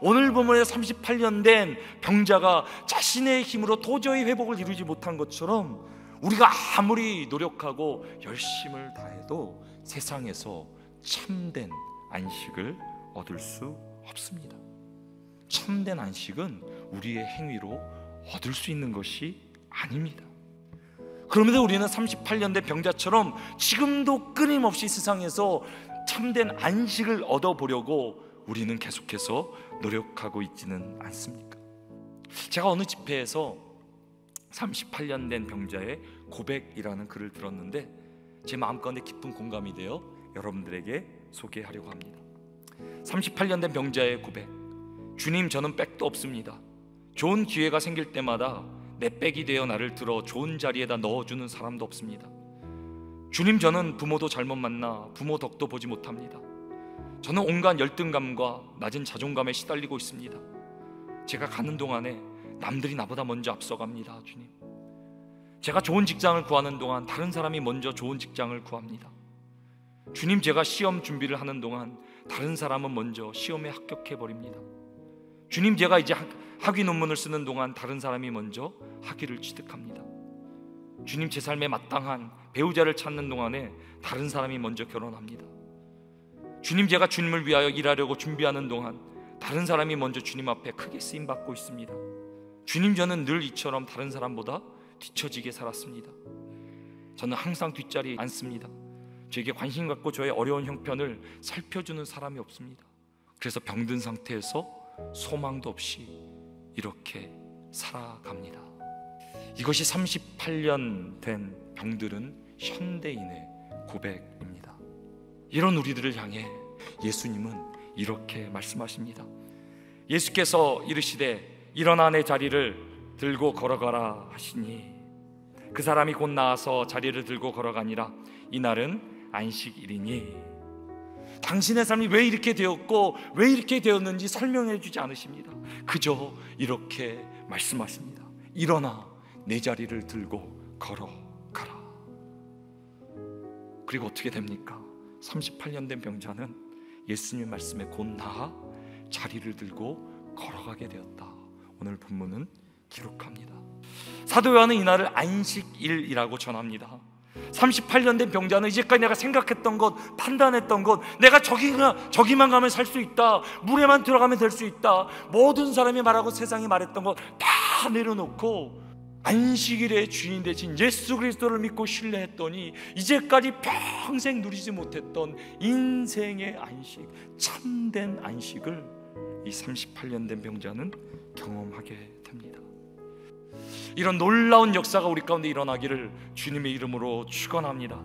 본문에 38년 된 병자가 자신의 힘으로 도저히 회복을 이루지 못한 것처럼 우리가 아무리 노력하고 열심을 다해도 세상에서 참된 안식을 얻을 수 없습니다. 참된 안식은 우리의 행위로 얻을 수 있는 것이 아닙니다. 그럼에도 우리는 38년 된 병자처럼 지금도 끊임없이 세상에서 참된 안식을 얻어보려고 우리는 계속해서 노력하고 있지는 않습니까? 제가 어느 집회에서 38년 된 병자의 고백이라는 글을 들었는데 제 마음가운데 깊은 공감이 되어 여러분들에게 소개하려고 합니다. 38년 된 병자의 고백. 주님, 저는 백도 없습니다. 좋은 기회가 생길 때마다 내 백이 되어 나를 들어 좋은 자리에다 넣어주는 사람도 없습니다. 주님, 저는 부모도 잘못 만나 부모 덕도 보지 못합니다. 저는 온갖 열등감과 낮은 자존감에 시달리고 있습니다. 제가 가는 동안에 남들이 나보다 먼저 앞서갑니다, 주님. 제가 좋은 직장을 구하는 동안 다른 사람이 먼저 좋은 직장을 구합니다. 주님, 제가 시험 준비를 하는 동안 다른 사람은 먼저 시험에 합격해 버립니다. 주님, 제가 이제 학위 논문을 쓰는 동안 다른 사람이 먼저 학위를 취득합니다. 주님, 제 삶에 마땅한 배우자를 찾는 동안에 다른 사람이 먼저 결혼합니다. 주님, 제가 주님을 위하여 일하려고 준비하는 동안 다른 사람이 먼저 주님 앞에 크게 쓰임 받고 있습니다. 주님, 저는 늘 이처럼 다른 사람보다 뒤처지게 살았습니다. 저는 항상 뒷자리에 앉습니다. 저에게 관심 갖고 저의 어려운 형편을 살펴주는 사람이 없습니다. 그래서 병든 상태에서 소망도 없이 이렇게 살아갑니다. 이것이 38년 된 병들은 현대인의 고백입니다. 이런 우리들을 향해 예수님은 이렇게 말씀하십니다. 예수께서 이르시되 일어나 내 자리를 들고 걸어가라 하시니 그 사람이 곧 나와서 자리를 들고 걸어가니라 이날은 안식일이니 당신의 삶이 왜 이렇게 되었고 왜 이렇게 되었는지 설명해 주지 않으십니다. 그저 이렇게 말씀하십니다. 일어나 내 자리를 들고 걸어가라. 그리고 어떻게 됩니까? 38년 된 병자는 예수님 말씀에 곧 나아 자리를 들고 걸어가게 되었다. 오늘 본문은 기록합니다. 사도 요한은 이날을 안식일이라고 전합니다. 38년 된 병자는 이제까지 내가 생각했던 것, 판단했던 것, 내가 저기가 저기만 가면 살 수 있다, 물에만 들어가면 될 수 있다, 모든 사람이 말하고 세상이 말했던 것 다 내려놓고 안식일의 주인 되신 예수 그리스도를 믿고 신뢰했더니 이제까지 평생 누리지 못했던 인생의 안식, 참된 안식을 이 38년 된 병자는 경험하게 됩니다. 이런 놀라운 역사가 우리 가운데 일어나기를 주님의 이름으로 축원합니다.